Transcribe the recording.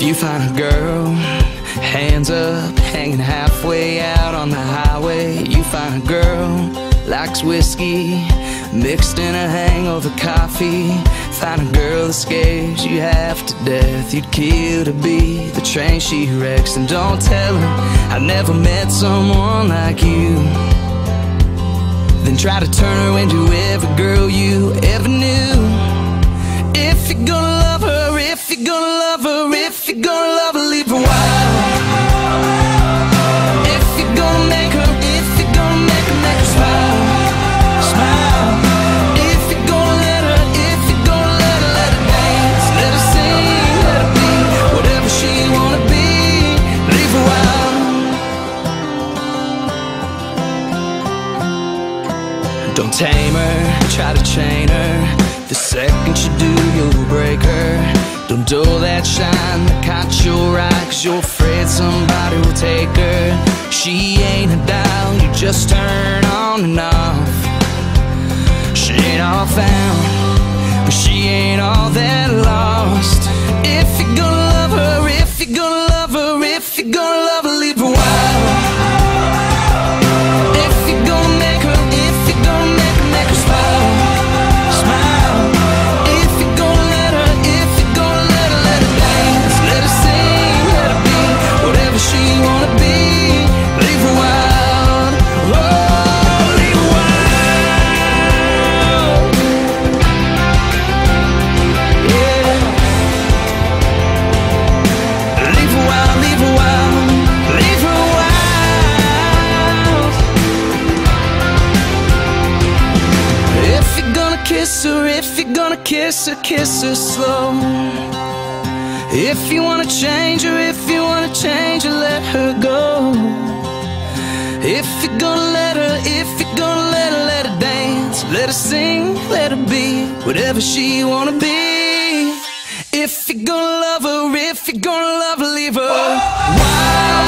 If you find a girl, hands up, hanging halfway out on the highway. You find a girl, likes whiskey, mixed in a hangover coffee. Find a girl that scares you half to death. You'd kill to be the train she wrecks. And don't tell her I never met someone like you. Then try to turn her into every if tame her, try to chain her. The second you do, you'll break her. Don't dull that shine that caught your eye, cause you're afraid somebody will take her. She ain't a dial, you just turn on and off. She ain't all found, but she ain't all that lost. If you're gonna love her, if you're gonna love her, if you're gonna kiss her, if you're gonna kiss her, kiss her slow. If you wanna change her, if you wanna change her, let her go. If you're gonna let her, if you're gonna let her, let her dance, let her sing, let her be whatever she wanna be. If you're gonna love her, if you're gonna love her, leave her wild.